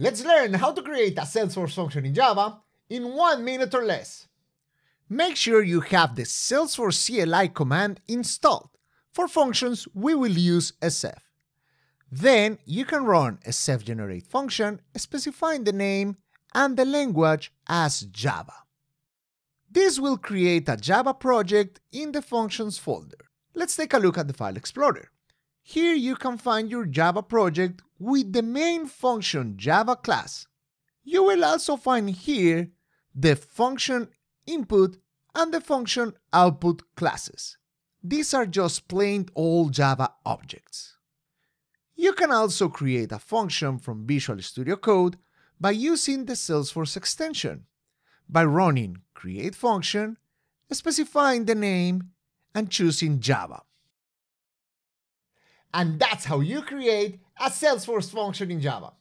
Let's learn how to create a Salesforce function in Java in one minute or less. Make sure you have the Salesforce CLI command installed. For functions, we will use SF. Then you can run a SF generate function specifying the name and the language as Java. This will create a Java project in the functions folder. Let's take a look at the File Explorer. Here you can find your Java project with the main function Java class. You will also find here the function input and the function output classes. These are just plain old Java objects. You can also create a function from Visual Studio Code by using the Salesforce extension, by running create function, specifying the name, and choosing Java. And that's how you create a Salesforce function in Java.